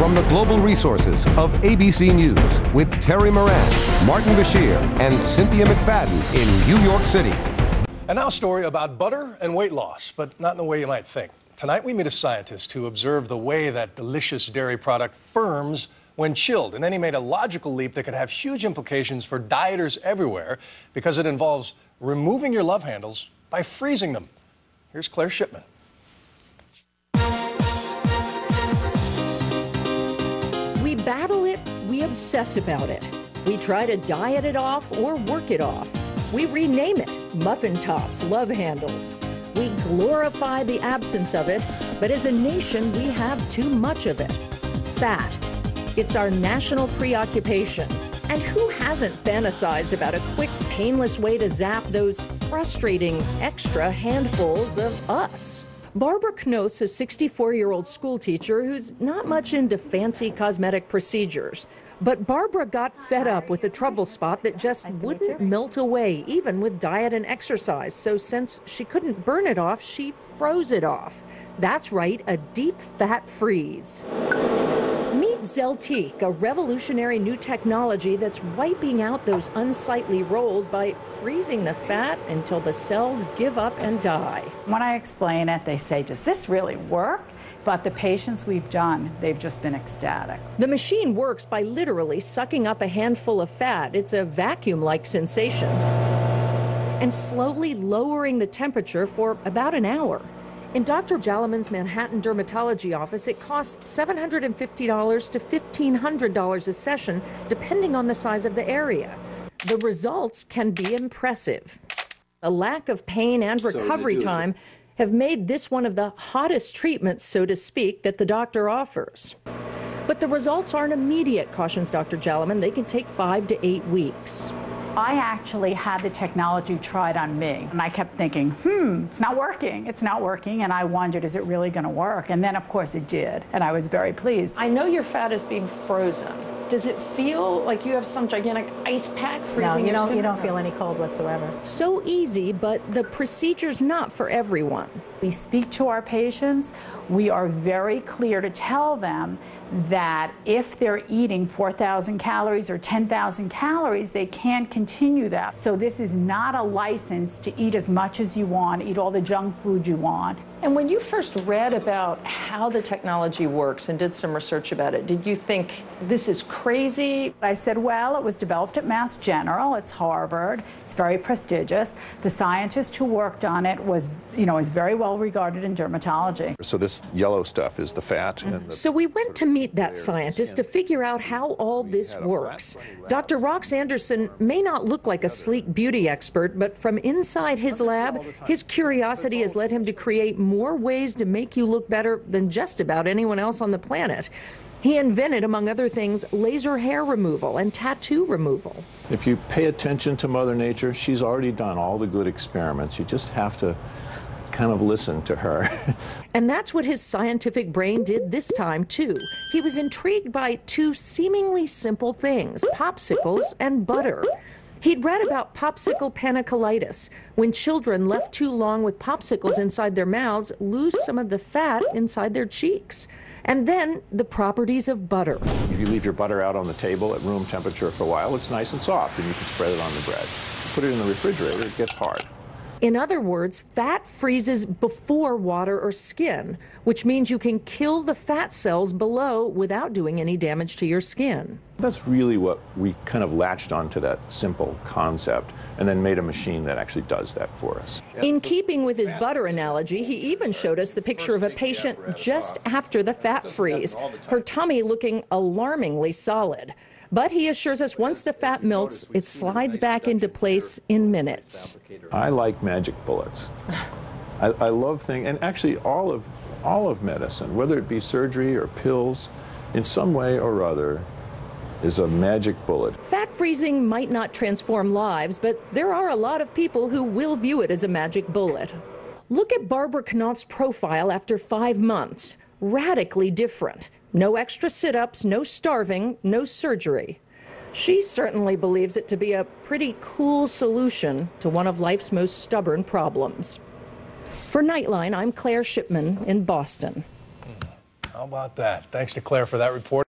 From the global resources of ABC News with Terry Moran, Martin Bashir, and Cynthia McFadden in New York City. And now a story about butter and weight loss, but not in the way you might think. Tonight we meet a scientist who observed the way that delicious dairy product firms when chilled. And then he made a logical leap that could have huge implications for dieters everywhere because it involves removing your love handles by freezing them. Here's Claire Shipman. We obsess about it. We try to diet it off or work it off. We rename it muffin tops, love handles. We glorify the absence of it, but as a nation, we have too much of it. Fat. It's our national preoccupation. And who hasn't fantasized about a quick, painless way to zap those frustrating extra handfuls of us? Barbara Knoth's a 64 year old schoolteacher who's not much into fancy cosmetic procedures. But Barbara got fed up with the trouble spot that just wouldn't melt away, even with diet and exercise. So, since she couldn't burn it off, she froze it off. That's right, a deep fat freeze. Zeltiq, a revolutionary new technology that's wiping out those unsightly rolls by freezing the fat until the cells give up and die. When I explain it, they say, Does this really work? But the patients we've done, they've just been ecstatic. The machine works by literally sucking up a handful of fat. It's a vacuum like sensation. And slowly lowering the temperature for about an hour. In Dr. Jalaman's Manhattan dermatology office, it costs $750 to $1,500 a session, depending on the size of the area. The results can be impressive. A lack of pain and recovery so time have made this one of the hottest treatments, so to speak, that the doctor offers. But the results aren't immediate, cautions Dr. Jalaman. They can take five to eight weeks. I actually had the technology tried on me, and I kept thinking, hmm, it's not working, it's not working, and I wondered, is it really going to work? And then, of course, it did, and I was very pleased. I know your fat is being frozen. Does it feel like you have some gigantic ice pack freezing? No, you don't. You don't feel any cold whatsoever. So easy, but the procedure's not for everyone. We speak to our patients. We are very clear to tell them that if they're eating 4,000 calories or 10,000 calories, they can't continue that. So this is not a license to eat as much as you want, eat all the junk food you want. And when you first read about how the technology works and did some research about it, did you think this is crazy? I said, well, it was developed at Mass General. It's Harvard. It's very prestigious. The scientist who worked on it was, you know, is very well regarded in dermatology. So this yellow stuff is the fat. Mm-hmm. The so we went to meet that scientist to figure out how all this works. Dr. Rox Anderson may not look like a sleek beauty expert, but from inside his lab, his curiosity has led him to create more ways to make you look better than just about anyone else on the planet. He invented, among other things, laser hair removal and tattoo removal. If you pay attention to Mother Nature, she's already done all the good experiments. You just have to kind of listen to her. and that's what his scientific brain did this time, too. He was intrigued by two seemingly simple things popsicles and butter. He'd read about popsicle panniculitis, when children left too long with popsicles inside their mouths lose some of the fat inside their cheeks. And then the properties of butter. If you leave your butter out on the table at room temperature for a while, it's nice and soft, and you can spread it on the bread. Put it in the refrigerator, it gets hard. In other words, fat freezes before water or skin, which means you can kill the fat cells below without doing any damage to your skin. That's really what we kind of latched onto that simple concept and then made a machine that actually does that for us. In keeping with his butter analogy, he even showed us the picture of a patient just after the fat freeze, her tummy looking alarmingly solid. But he assures us once the fat melts, it slides back into place in minutes. I like magic bullets. I, I love things, and actually all of all of medicine, whether it be surgery or pills, in some way or other, is a magic bullet. Fat freezing might not transform lives, but there are a lot of people who will view it as a magic bullet. Look at Barbara Knoth's profile after five months. Radically different. No extra sit ups, no starving, no surgery. She certainly believes it to be a pretty cool solution to one of life's most stubborn problems. For Nightline, I'm Claire Shipman in Boston. How about that? Thanks to Claire for that report.